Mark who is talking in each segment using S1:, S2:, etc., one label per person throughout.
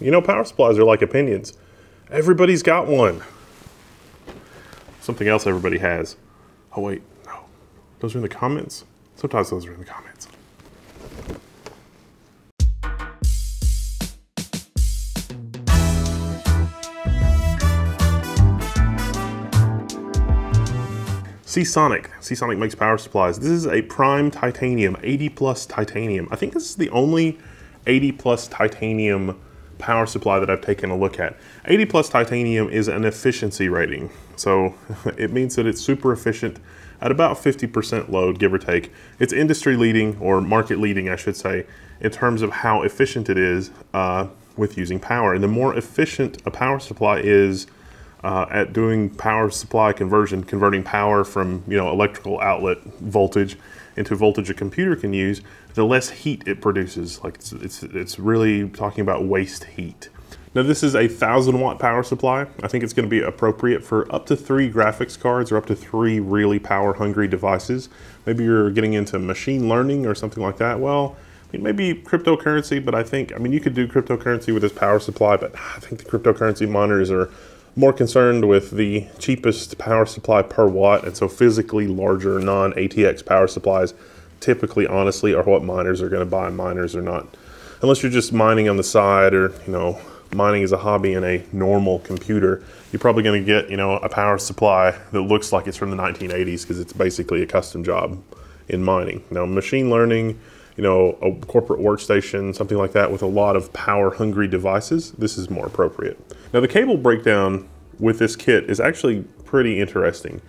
S1: You know, power supplies are like opinions. Everybody's got one. Something else everybody has. Oh, wait, no. Those are in the comments? Sometimes those are in the comments. Seasonic. Seasonic makes power supplies. This is a prime titanium, 80 plus titanium. I think this is the only 80 plus titanium power supply that I've taken a look at. 80 plus titanium is an efficiency rating. So it means that it's super efficient at about 50% load, give or take. It's industry leading, or market leading, I should say, in terms of how efficient it is uh, with using power. And the more efficient a power supply is, uh, at doing power supply conversion, converting power from you know electrical outlet voltage into voltage a computer can use, the less heat it produces. Like it's, it's, it's really talking about waste heat. Now this is a thousand watt power supply. I think it's going to be appropriate for up to three graphics cards or up to three really power hungry devices. Maybe you're getting into machine learning or something like that. Well, I mean, maybe cryptocurrency, but I think, I mean, you could do cryptocurrency with this power supply, but I think the cryptocurrency monitors are more concerned with the cheapest power supply per watt, and so physically larger non-ATX power supplies typically, honestly, are what miners are going to buy. Miners are not, unless you're just mining on the side or, you know, mining is a hobby in a normal computer, you're probably going to get, you know, a power supply that looks like it's from the 1980s because it's basically a custom job in mining. Now, machine learning, you know, a corporate workstation, something like that with a lot of power hungry devices, this is more appropriate. Now the cable breakdown with this kit is actually pretty interesting.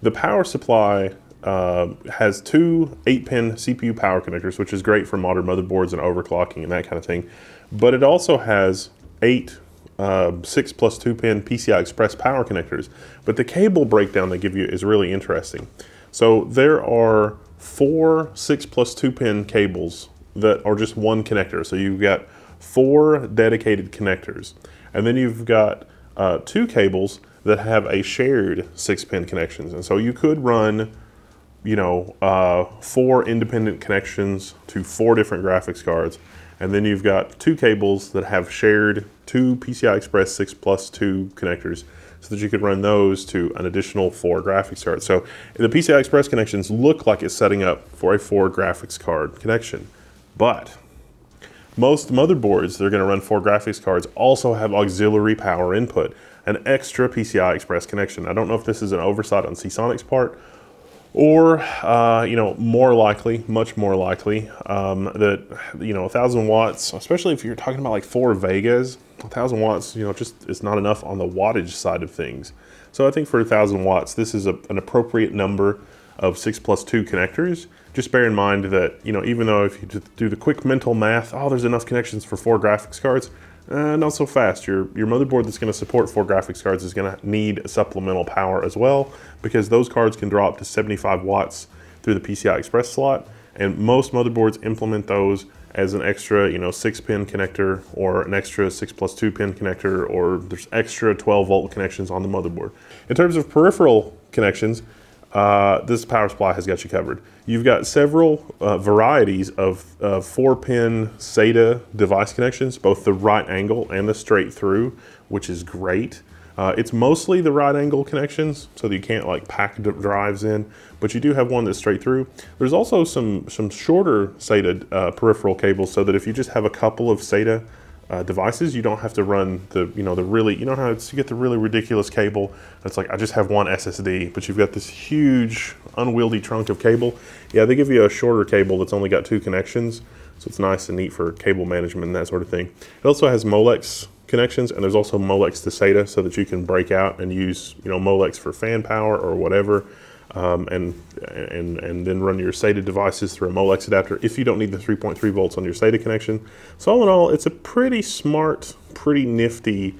S1: The power supply uh, has two 8-pin CPU power connectors, which is great for modern motherboards and overclocking and that kind of thing. But it also has eight uh, 6 plus 2-pin PCI Express power connectors. But the cable breakdown they give you is really interesting. So there are four 6 plus 2-pin cables that are just one connector. So you've got four dedicated connectors. And then you've got uh, two cables that have a shared six pin connections. And so you could run, you know, uh, four independent connections to four different graphics cards. And then you've got two cables that have shared two PCI Express 6 plus 2 connectors so that you could run those to an additional four graphics cards. So the PCI Express connections look like it's setting up for a four graphics card connection. But most motherboards that are going to run four graphics cards also have auxiliary power input, an extra PCI Express connection. I don't know if this is an oversight on Seasonic's part, or uh, you know, more likely, much more likely, um, that you know, a thousand watts, especially if you're talking about like four Vegas, a thousand watts, you know, just is not enough on the wattage side of things. So I think for a thousand watts, this is a, an appropriate number of six plus two connectors just bear in mind that, you know, even though if you do the quick mental math, oh, there's enough connections for four graphics cards, uh, not so fast. Your, your motherboard that's going to support four graphics cards is going to need supplemental power as well because those cards can draw up to 75 watts through the PCI Express slot. And most motherboards implement those as an extra, you know, six pin connector or an extra six plus two pin connector, or there's extra 12 volt connections on the motherboard. In terms of peripheral connections, uh, this power supply has got you covered. You've got several uh, varieties of uh, four pin SATA device connections, both the right angle and the straight through, which is great. Uh, it's mostly the right angle connections, so that you can't like pack drives in, but you do have one that's straight through. There's also some, some shorter SATA uh, peripheral cables so that if you just have a couple of SATA uh, devices, you don't have to run the, you know, the really, you know how you get the really ridiculous cable. It's like, I just have one SSD, but you've got this huge unwieldy trunk of cable. Yeah, they give you a shorter cable that's only got two connections. So it's nice and neat for cable management and that sort of thing. It also has Molex connections and there's also Molex to SATA so that you can break out and use, you know, Molex for fan power or whatever um, and, and, and then run your SATA devices through a Molex adapter if you don't need the 3.3 volts on your SATA connection. So all in all, it's a pretty smart, pretty nifty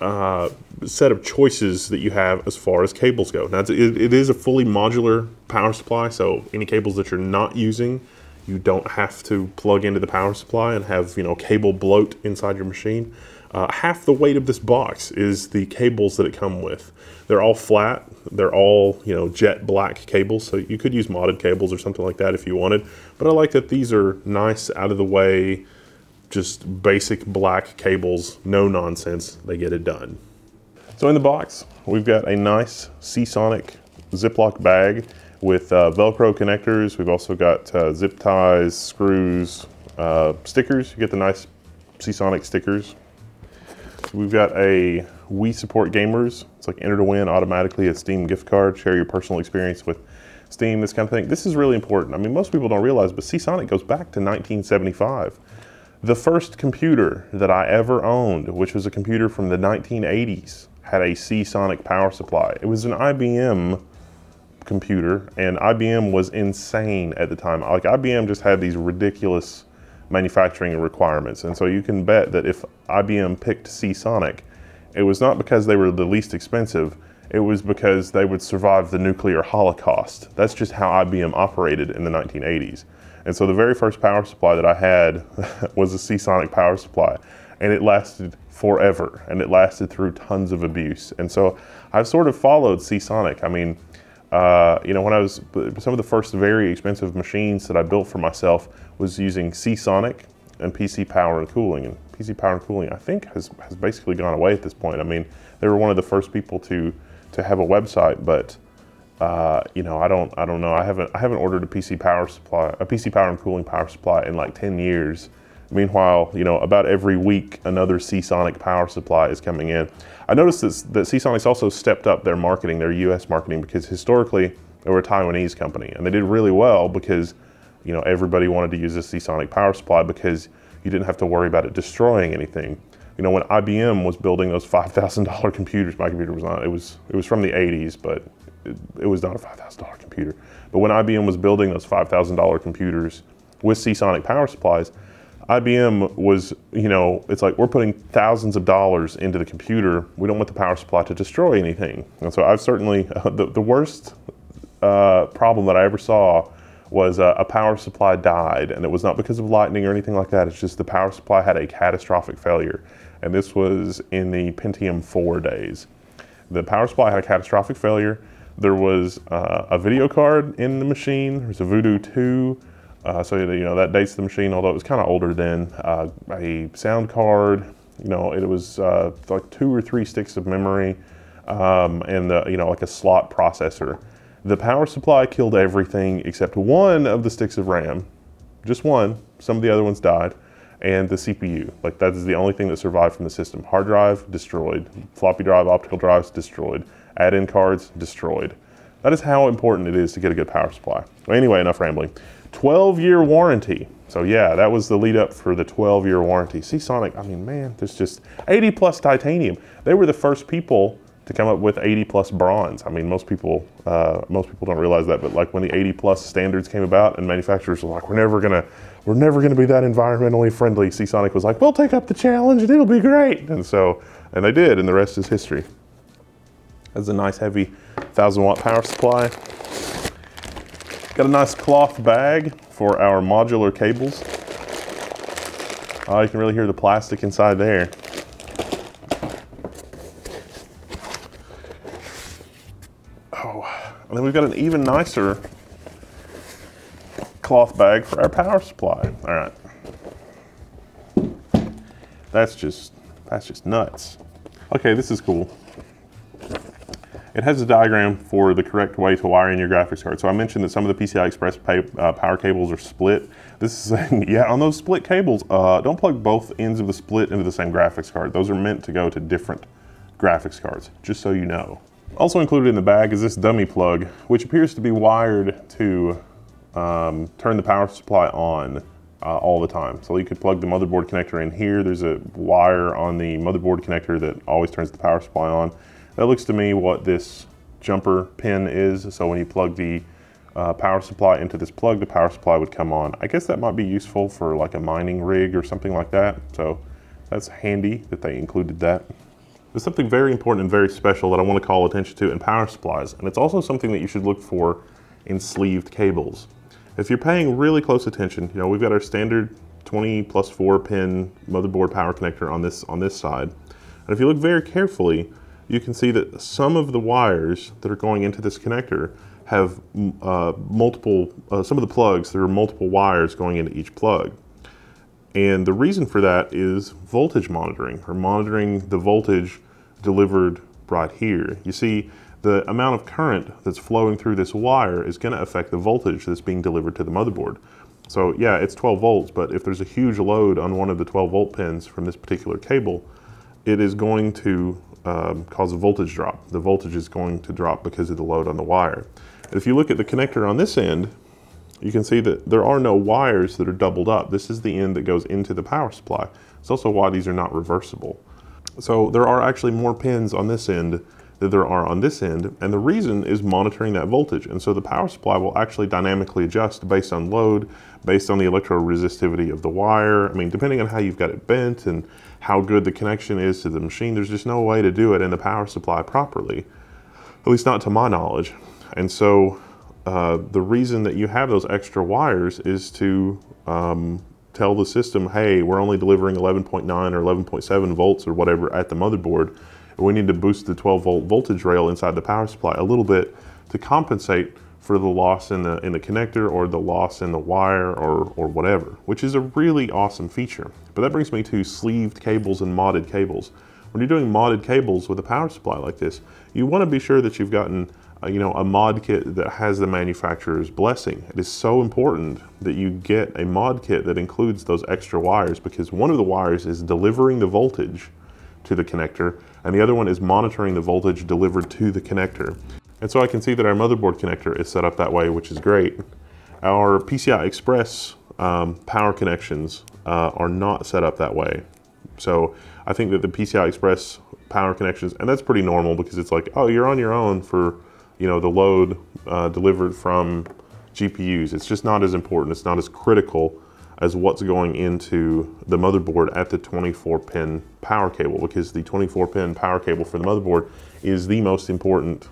S1: uh, set of choices that you have as far as cables go. Now, it, it is a fully modular power supply, so any cables that you're not using, you don't have to plug into the power supply and have you know cable bloat inside your machine. Uh, half the weight of this box is the cables that it come with. They're all flat. They're all, you know, jet black cables. So you could use modded cables or something like that if you wanted. But I like that these are nice, out of the way, just basic black cables, no nonsense. They get it done. So in the box, we've got a nice Seasonic Ziploc bag with uh, Velcro connectors. We've also got uh, zip ties, screws, uh, stickers. You get the nice Seasonic stickers. We've got a We Support Gamers. It's like enter to win automatically a Steam gift card. Share your personal experience with Steam, this kind of thing. This is really important. I mean, most people don't realize, but Seasonic goes back to 1975. The first computer that I ever owned, which was a computer from the 1980s, had a Seasonic power supply. It was an IBM computer, and IBM was insane at the time. Like IBM just had these ridiculous manufacturing requirements, and so you can bet that if IBM picked Seasonic, it was not because they were the least expensive. It was because they would survive the nuclear holocaust. That's just how IBM operated in the 1980s. And so the very first power supply that I had was a Seasonic power supply, and it lasted forever, and it lasted through tons of abuse. And so I've sort of followed Seasonic. I mean, uh, you know, when I was, some of the first very expensive machines that I built for myself was using Seasonic and PC Power and Cooling. And PC Power and Cooling, I think, has, has basically gone away at this point. I mean, they were one of the first people to, to have a website, but uh, you know, I don't, I don't know. I haven't, I haven't ordered a PC power supply, a PC power and cooling power supply in like 10 years. Meanwhile, you know, about every week, another Seasonic power supply is coming in. I noticed that, that Seasonic's also stepped up their marketing, their U.S. marketing, because historically they were a Taiwanese company, and they did really well because, you know, everybody wanted to use a Seasonic power supply because you didn't have to worry about it destroying anything. You know, when IBM was building those $5,000 computers, my computer was not, it was, it was from the 80s, but it, it was not a $5,000 computer. But when IBM was building those $5,000 computers with Seasonic power supplies, IBM was, you know, it's like we're putting thousands of dollars into the computer. We don't want the power supply to destroy anything. And so I've certainly, uh, the, the worst uh, problem that I ever saw was uh, a power supply died. And it was not because of lightning or anything like that. It's just the power supply had a catastrophic failure. And this was in the Pentium 4 days. The power supply had a catastrophic failure. There was uh, a video card in the machine. There's a Voodoo 2. Uh, so you know that dates the machine, although it was kind of older then. Uh, a sound card, you know, it was uh, like two or three sticks of memory, um, and the, you know like a slot processor. The power supply killed everything except one of the sticks of RAM, just one. Some of the other ones died, and the CPU. Like that is the only thing that survived from the system. Hard drive destroyed, floppy drive, optical drives destroyed, add-in cards destroyed. That is how important it is to get a good power supply. Well, anyway, enough rambling. 12 year warranty. So yeah, that was the lead up for the 12 year warranty. Seasonic, I mean, man, there's just 80 plus titanium. They were the first people to come up with 80 plus bronze. I mean, most people, uh, most people don't realize that, but like when the 80 plus standards came about and manufacturers were like, we're never gonna, we're never gonna be that environmentally friendly. Seasonic was like, we'll take up the challenge and it'll be great. And so, and they did, and the rest is history. That's a nice heavy 1000 watt power supply. Got a nice cloth bag for our modular cables. Oh, you can really hear the plastic inside there. Oh, and then we've got an even nicer cloth bag for our power supply. All right. That's just, that's just nuts. Okay, this is cool. It has a diagram for the correct way to wire in your graphics card. So I mentioned that some of the PCI Express pay, uh, power cables are split. This is saying, yeah, on those split cables, uh, don't plug both ends of the split into the same graphics card. Those are meant to go to different graphics cards, just so you know. Also included in the bag is this dummy plug, which appears to be wired to um, turn the power supply on uh, all the time. So you could plug the motherboard connector in here. There's a wire on the motherboard connector that always turns the power supply on. That looks to me what this jumper pin is. So when you plug the uh, power supply into this plug, the power supply would come on. I guess that might be useful for like a mining rig or something like that. So that's handy that they included that. There's something very important and very special that I want to call attention to in power supplies. And it's also something that you should look for in sleeved cables. If you're paying really close attention, you know, we've got our standard 20 plus 4 pin motherboard power connector on this on this side. And if you look very carefully, you can see that some of the wires that are going into this connector have uh, multiple, uh, some of the plugs, there are multiple wires going into each plug. And the reason for that is voltage monitoring, or monitoring the voltage delivered right here. You see, the amount of current that's flowing through this wire is going to affect the voltage that's being delivered to the motherboard. So yeah, it's 12 volts, but if there's a huge load on one of the 12 volt pins from this particular cable, it is going to um, cause a voltage drop. The voltage is going to drop because of the load on the wire. If you look at the connector on this end, you can see that there are no wires that are doubled up. This is the end that goes into the power supply. It's also why these are not reversible. So there are actually more pins on this end than there are on this end, and the reason is monitoring that voltage. And so the power supply will actually dynamically adjust based on load, based on the electroresistivity of the wire. I mean, depending on how you've got it bent and how good the connection is to the machine, there's just no way to do it in the power supply properly, at least not to my knowledge. And so uh, the reason that you have those extra wires is to um, tell the system, hey, we're only delivering 11.9 or 11.7 volts or whatever at the motherboard. We need to boost the 12 volt voltage rail inside the power supply a little bit to compensate for the loss in the in the connector or the loss in the wire or, or whatever, which is a really awesome feature. But that brings me to sleeved cables and modded cables. When you're doing modded cables with a power supply like this, you want to be sure that you've gotten uh, you know, a mod kit that has the manufacturer's blessing. It is so important that you get a mod kit that includes those extra wires because one of the wires is delivering the voltage to the connector and the other one is monitoring the voltage delivered to the connector. And so I can see that our motherboard connector is set up that way, which is great. Our PCI Express um, power connections uh, are not set up that way. So I think that the PCI Express power connections, and that's pretty normal because it's like, oh, you're on your own for you know, the load uh, delivered from GPUs. It's just not as important. It's not as critical as what's going into the motherboard at the 24 pin power cable because the 24 pin power cable for the motherboard is the most important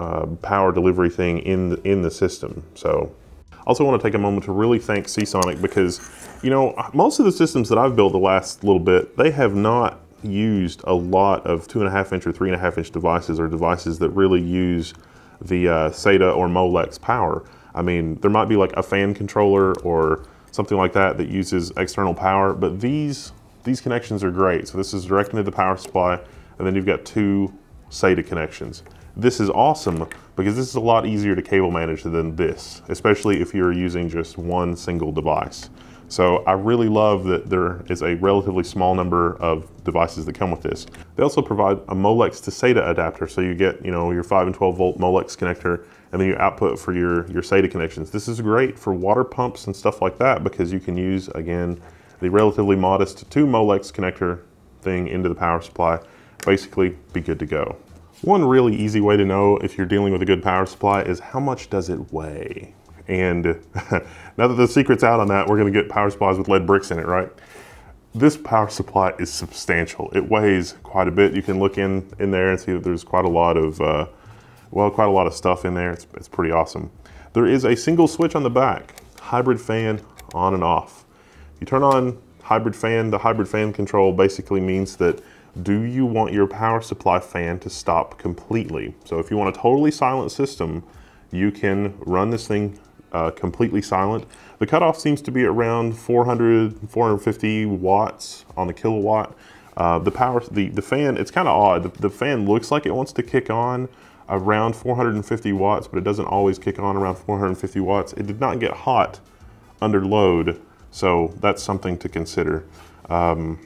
S1: uh, power delivery thing in the, in the system. So I also want to take a moment to really thank Seasonic because, you know, most of the systems that I've built the last little bit, they have not used a lot of two and a half inch or three and a half inch devices or devices that really use the uh, SATA or Molex power. I mean, there might be like a fan controller or something like that that uses external power, but these these connections are great. So this is directed into the power supply, and then you've got two SATA connections. This is awesome because this is a lot easier to cable manage than this, especially if you're using just one single device. So I really love that there is a relatively small number of devices that come with this. They also provide a Molex to SATA adapter, so you get you know your 5 and 12 volt Molex connector and then your output for your, your SATA connections. This is great for water pumps and stuff like that because you can use, again, the relatively modest 2 Molex connector thing into the power supply, basically be good to go. One really easy way to know if you're dealing with a good power supply is how much does it weigh? And now that the secret's out on that, we're gonna get power supplies with lead bricks in it, right? This power supply is substantial. It weighs quite a bit. You can look in, in there and see that there's quite a lot of, uh, well, quite a lot of stuff in there. It's, it's pretty awesome. There is a single switch on the back, hybrid fan on and off. You turn on hybrid fan, the hybrid fan control basically means that do you want your power supply fan to stop completely? So if you want a totally silent system, you can run this thing uh, completely silent. The cutoff seems to be around 400, 450 watts on the Kill A Watt. Uh, the power, the, the fan, it's kind of odd. The, the, fan looks like it wants to kick on around 450 watts, but it doesn't always kick on around 450 watts. It did not get hot under load, so that's something to consider. Um,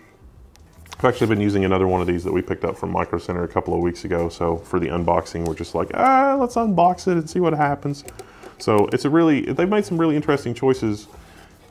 S1: I've actually been using another one of these that we picked up from Micro Center a couple of weeks ago. So for the unboxing, we're just like, ah, let's unbox it and see what happens. So it's a really, they've made some really interesting choices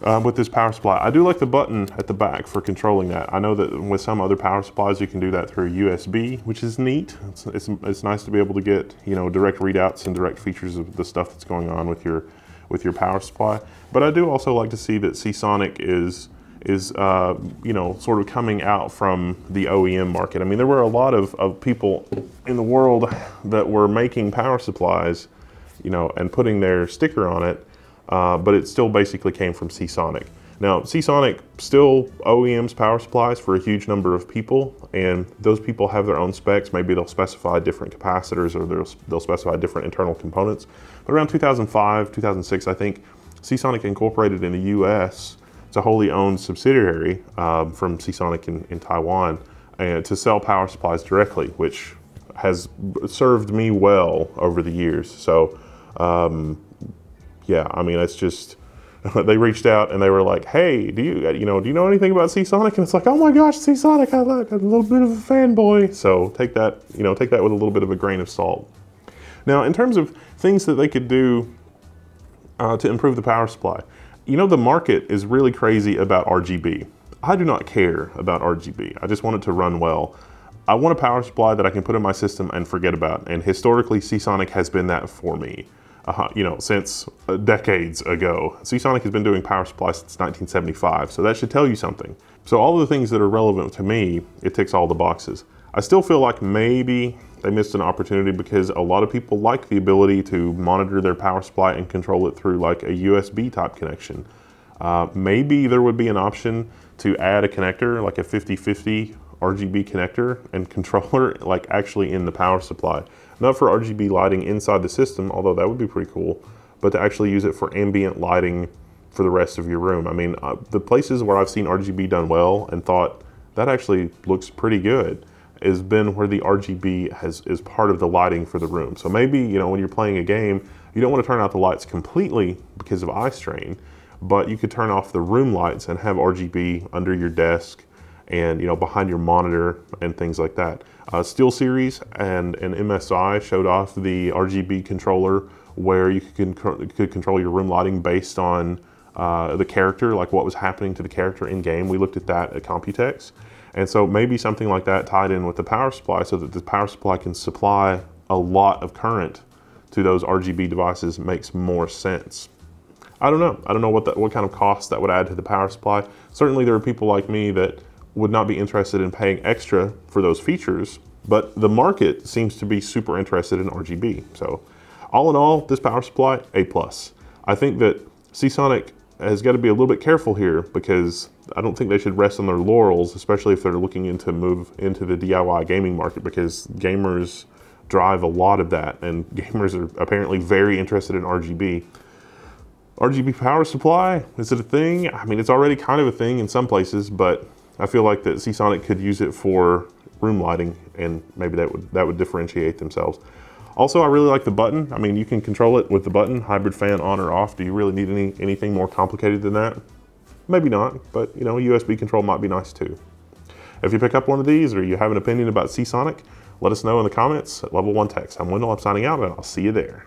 S1: uh, with this power supply. I do like the button at the back for controlling that. I know that with some other power supplies, you can do that through USB, which is neat. It's, it's, it's nice to be able to get, you know, direct readouts and direct features of the stuff that's going on with your, with your power supply. But I do also like to see that Seasonic is, is uh, you know, sort of coming out from the OEM market. I mean, there were a lot of, of people in the world that were making power supplies, you know, and putting their sticker on it, uh, but it still basically came from Seasonic. Now, Seasonic still OEMs power supplies for a huge number of people, and those people have their own specs. Maybe they'll specify different capacitors or they'll, they'll specify different internal components. But around 2005, 2006, I think, Seasonic incorporated in the US It's a wholly owned subsidiary um, from Seasonic in, in Taiwan uh, to sell power supplies directly, which has served me well over the years. So, um, yeah, I mean, it's just they reached out and they were like, "Hey, do you you know do you know anything about Seasonic?" And it's like, "Oh my gosh, Seasonic! I like a little bit of a fanboy." So take that you know take that with a little bit of a grain of salt. Now, in terms of things that they could do uh, to improve the power supply, you know the market is really crazy about RGB. I do not care about RGB. I just want it to run well. I want a power supply that I can put in my system and forget about. And historically, Seasonic has been that for me uh, you know, since uh, decades ago. Seasonic has been doing power supply since 1975, so that should tell you something. So all the things that are relevant to me, it ticks all the boxes. I still feel like maybe they missed an opportunity because a lot of people like the ability to monitor their power supply and control it through like a USB type connection. Uh, maybe there would be an option to add a connector, like a 50-50 RGB connector and controller, like actually in the power supply. Not for RGB lighting inside the system, although that would be pretty cool, but to actually use it for ambient lighting for the rest of your room. I mean, uh, the places where I've seen RGB done well and thought that actually looks pretty good has been where the RGB has is part of the lighting for the room. So maybe, you know, when you're playing a game, you don't want to turn out the lights completely because of eye strain, but you could turn off the room lights and have RGB under your desk and you know behind your monitor and things like that. Uh, SteelSeries and, and MSI showed off the RGB controller where you could, could control your room lighting based on uh, the character, like what was happening to the character in game. We looked at that at Computex. And so maybe something like that tied in with the power supply so that the power supply can supply a lot of current to those RGB devices makes more sense. I don't know. I don't know what, what kind of cost that would add to the power supply. Certainly there are people like me that would not be interested in paying extra for those features, but the market seems to be super interested in RGB. So all in all, this power supply, A+. plus. I think that Seasonic has got to be a little bit careful here because I don't think they should rest on their laurels, especially if they're looking into move into the DIY gaming market because gamers drive a lot of that and gamers are apparently very interested in RGB. RGB power supply, is it a thing? I mean, it's already kind of a thing in some places, but I feel like that Seasonic could use it for room lighting and maybe that would that would differentiate themselves. Also, I really like the button. I mean, you can control it with the button, hybrid fan on or off. Do you really need any anything more complicated than that? Maybe not, but you know, USB control might be nice too. If you pick up one of these or you have an opinion about Seasonic, let us know in the comments at Level1Techs. I'm Wendell, I'm signing out and I'll see you there.